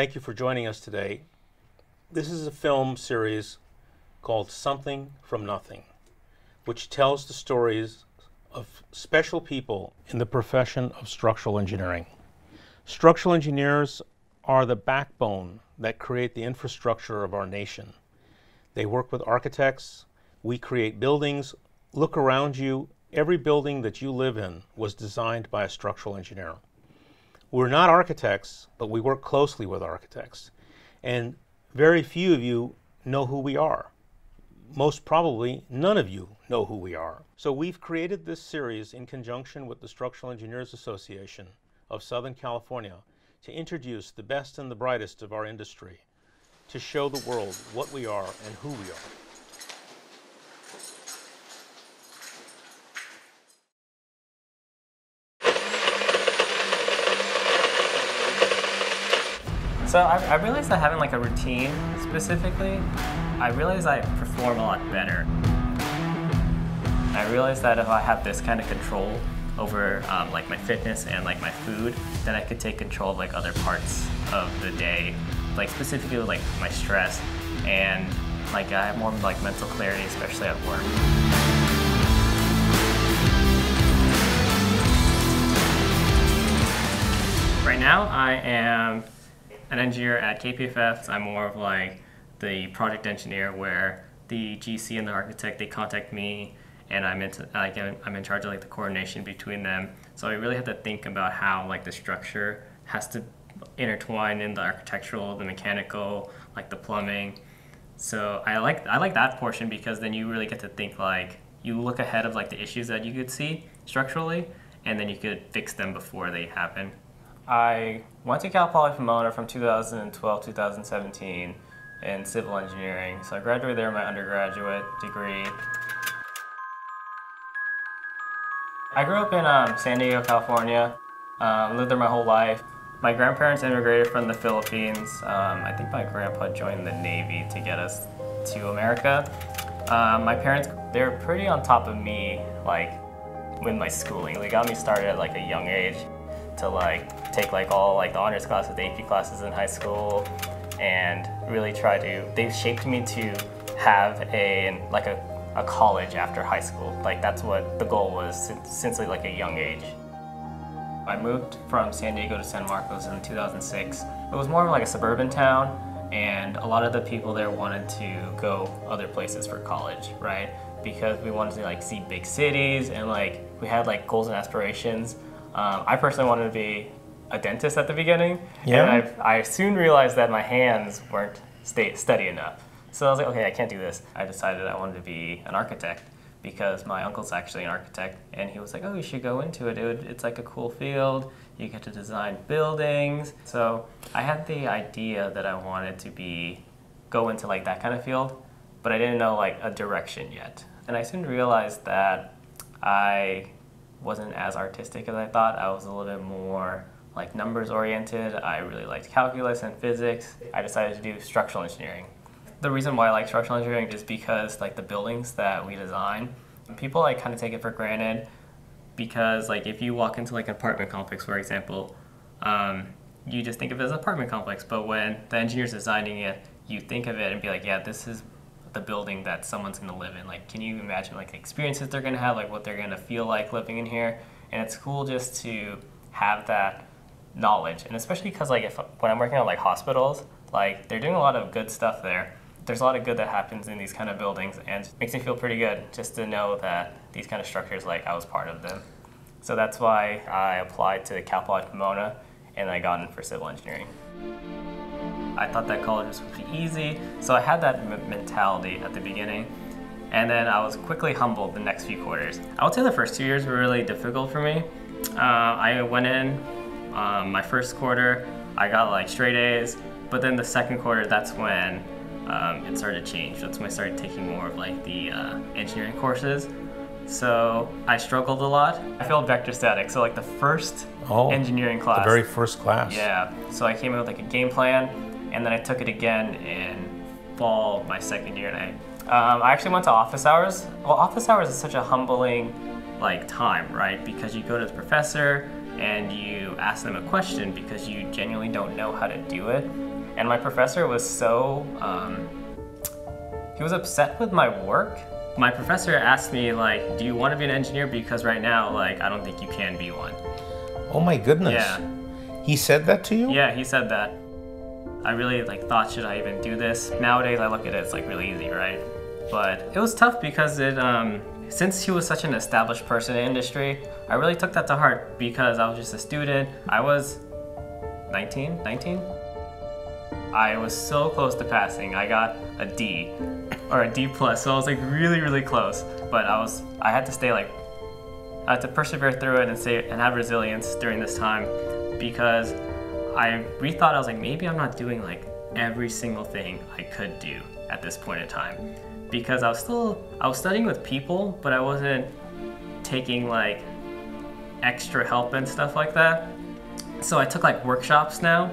Thank you for joining us today. This is a film series called Something from Nothing, which tells the stories of special people in the profession of structural engineering. Structural engineers are the backbone that create the infrastructure of our nation. They work with architects, we create buildings. Look around you, every building that you live in was designed by a structural engineer. We're not architects, but we work closely with architects. And very few of you know who we are. Most probably, none of you know who we are. So we've created this series in conjunction with the Structural Engineers Association of Southern California to introduce the best and the brightest of our industry, to show the world what we are and who we are. So I, I realized that having like a routine specifically, I realized I perform a lot better. I realized that if I have this kind of control over um, like my fitness and like my food, then I could take control of like other parts of the day, like specifically like my stress and like I have more like mental clarity, especially at work. Right now I am an engineer at KPFF. I'm more of like the project engineer where the GC and the architect they contact me and I'm into like I'm in charge of like the coordination between them. So I really have to think about how like the structure has to intertwine in the architectural, the mechanical, like the plumbing. So I like I like that portion because then you really get to think like you look ahead of like the issues that you could see structurally and then you could fix them before they happen. I went to Cal Poly Pomona from 2012 2017 in civil engineering. So I graduated there my undergraduate degree. I grew up in um, San Diego, California. Um, lived there my whole life. My grandparents immigrated from the Philippines. Um, I think my grandpa joined the Navy to get us to America. Um, my parents, they were pretty on top of me, like, with my schooling. They got me started at like a young age to like take like all like the honors classes, the AP classes in high school, and really try to. They shaped me to have a like a, a college after high school. Like that's what the goal was since, since like a young age. I moved from San Diego to San Marcos in 2006. It was more of like a suburban town, and a lot of the people there wanted to go other places for college, right? Because we wanted to like see big cities and like we had like goals and aspirations. Um, I personally wanted to be a dentist at the beginning, Yeah. and I, I soon realized that my hands weren't stay, steady enough. So I was like, okay, I can't do this. I decided I wanted to be an architect because my uncle's actually an architect, and he was like, oh, you should go into it. it would, it's like a cool field. You get to design buildings. So I had the idea that I wanted to be go into like that kind of field, but I didn't know like a direction yet. And I soon realized that I wasn't as artistic as I thought. I was a little bit more like numbers oriented. I really liked calculus and physics. I decided to do structural engineering. The reason why I like structural engineering is because like the buildings that we design, people like kind of take it for granted because like if you walk into like an apartment complex, for example, um, you just think of it as an apartment complex. But when the engineer's designing it, you think of it and be like, yeah, this is the building that someone's going to live in. Like, can you imagine like the experiences they're going to have, like what they're going to feel like living in here? And it's cool just to have that knowledge, and especially because like if when I'm working on like hospitals, like they're doing a lot of good stuff there. There's a lot of good that happens in these kind of buildings, and it makes me feel pretty good just to know that these kind of structures, like I was part of them. So that's why I applied to Cal Poly Pomona, and I got in for civil engineering. I thought that college was pretty easy, so I had that m- mentality at the beginning. And then I was quickly humbled the next few quarters. I would say the first two years were really difficult for me. Uh, I went in um, my first quarter, I got like straight A's, but then the second quarter, that's when um, it started to change. That's when I started taking more of like the uh, engineering courses. So I struggled a lot. I failed vector static, so like the first Oh, engineering class. The very first class. Yeah. So I came in with like a game plan, and then I took it again in fall my second year, and I um, I actually went to office hours. Well, office hours is such a humbling like time, right? Because you go to the professor and you ask them a question because you genuinely don't know how to do it, And my professor was so, um, he was upset with my work. My professor asked me like, do you want to be an engineer? Because right now, like, I don't think you can be one. Oh my goodness. Yeah. He said that to you? Yeah, he said that. I really like thought, should I even do this? Nowadays, I look at it, it's like really easy, right? But it was tough because it, um, since he was such an established person in industry, I really took that to heart because I was just a student. I was 19, 19? I was so close to passing. I got a D or a D plus, so I was like really, really close. But I was, I had to stay like, I had to persevere through it and say and have resilience during this time because I rethought. I was like, maybe I'm not doing like every single thing I could do at this point in time because I was still I was studying with people, but I wasn't taking like extra help and stuff like that. So I took like workshops now,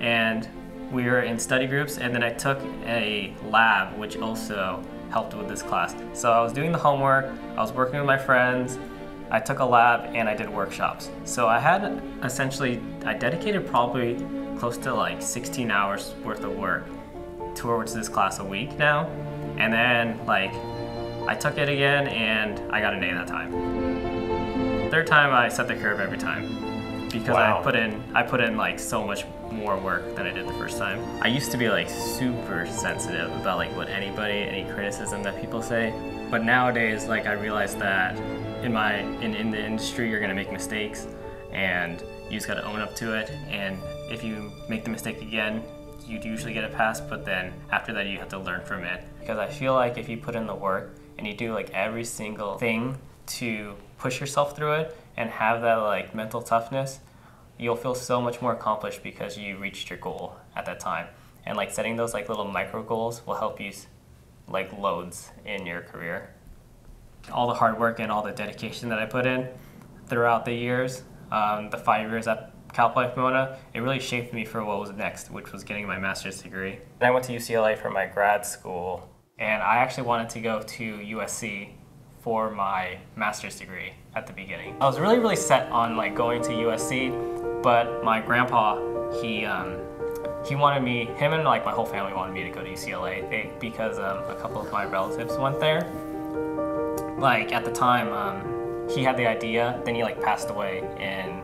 and we were in study groups, and then I took a lab, which also helped with this class. So I was doing the homework, I was working with my friends, I took a lab, and I did workshops. So I had essentially I dedicated probably close to like 16 hours worth of work towards this class a week now and then like I took it again and I got an A that time. Third time I set the curve every time because Wow. I put in I put in like so much more work than I did the first time. I used to be like super sensitive about like what anybody any criticism that people say, but nowadays like I realize that in my in, in the industry you're gonna make mistakes and you just gotta own up to it and if you make the mistake again you'd usually get a pass, but then after that you have to learn from it. Because I feel like if you put in the work and you do like every single thing to push yourself through it and have that like mental toughness, you'll feel so much more accomplished because you reached your goal at that time. And like setting those like little micro goals will help you like loads in your career. All the hard work and all the dedication that I put in throughout the years, um, the five years at Cal Poly Pomona, it really shaped me for what was next, which was getting my master's degree. Then I went to UCLA for my grad school, and I actually wanted to go to USC for my master's degree at the beginning. I was really, really set on like going to USC, but my grandpa, he um, he wanted me, him and like my whole family wanted me to go to UCLA they, because um, a couple of my relatives went there. Like at the time, um, he had the idea, then he like passed away in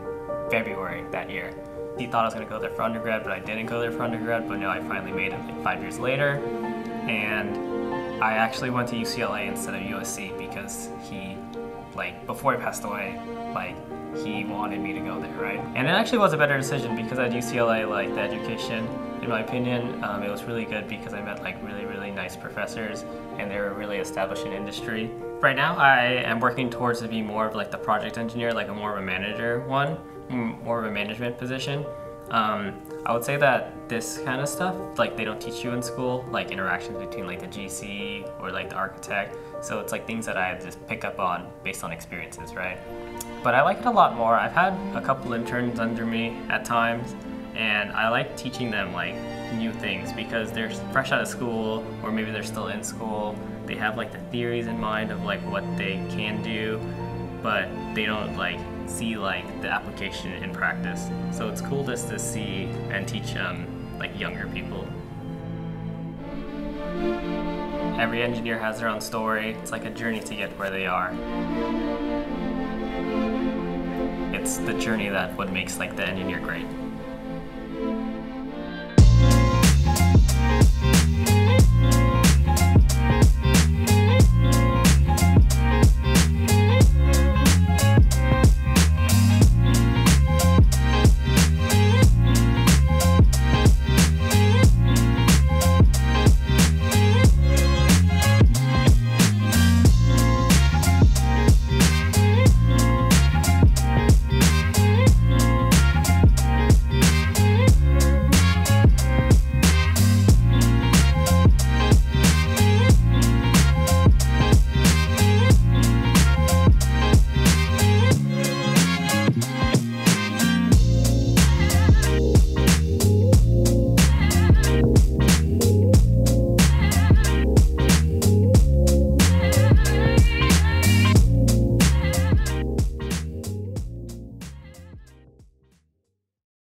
February that year. He thought I was gonna go there for undergrad, but I didn't go there for undergrad. But no, I finally made it like five years later, and I actually went to UCLA instead of USC because he, like, before he passed away, like, he wanted me to go there, right? And it actually was a better decision because at UCLA, like, the education, in my opinion, um, it was really good because I met like really, really nice professors, and they were really established in industry. Right now, I am working towards to be more of like the project engineer, like a more of a manager one, more of a management position. Um, I would say that this kind of stuff, like they don't teach you in school, like interactions between like the GC or like the architect. So it's like things that I just pick up on based on experiences, right? But I like it a lot more. I've had a couple interns under me at times, and I like teaching them like new things because they're fresh out of school or maybe they're still in school. They have like the theories in mind of like what they can do, but they don't like see like the application in practice. So it's cool just to see and teach um, like younger people. Every engineer has their own story. It's like a journey to get where they are. It's the journey that what makes like the engineer great.